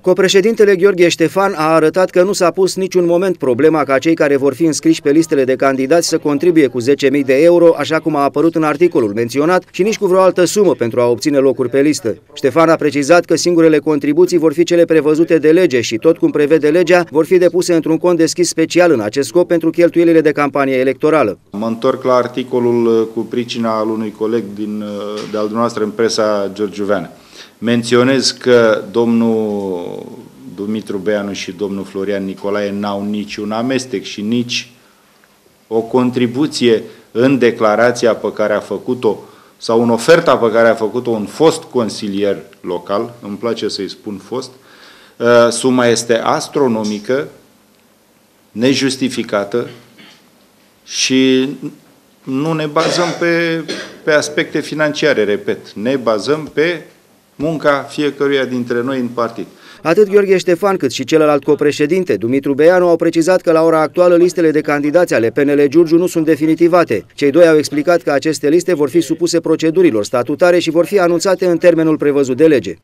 Copreședintele Gheorghe Ștefan a arătat că nu s-a pus niciun moment problema ca cei care vor fi înscriși pe listele de candidați să contribuie cu 10.000 de euro, așa cum a apărut în articolul menționat, și nici cu vreo altă sumă pentru a obține locuri pe listă. Ștefan a precizat că singurele contribuții vor fi cele prevăzute de lege și tot cum prevede legea, vor fi depuse într-un cont deschis special în acest scop pentru cheltuielile de campanie electorală. Mă întorc la articolul uh, cu pricina al unui coleg din, uh, de al dumneavoastră în presa Giurgiuveană. Menționez că domnul Dumitru Beanu și domnul Florian Nicolae n-au niciun amestec și nici o contribuție în declarația pe care a făcut-o sau în oferta pe care a făcut-o un fost consilier local, îmi place să-i spun fost, uh, suma este astronomică, nejustificată și nu ne bazăm pe, pe aspecte financiare, repet, ne bazăm pe munca fiecăruia dintre noi în partid. Atât Gheorghe Ștefan cât și celălalt copreședinte, Dumitru Beanu, au precizat că la ora actuală listele de candidați ale PNL Giurgiu nu sunt definitivate. Cei doi au explicat că aceste liste vor fi supuse procedurilor statutare și vor fi anunțate în termenul prevăzut de lege.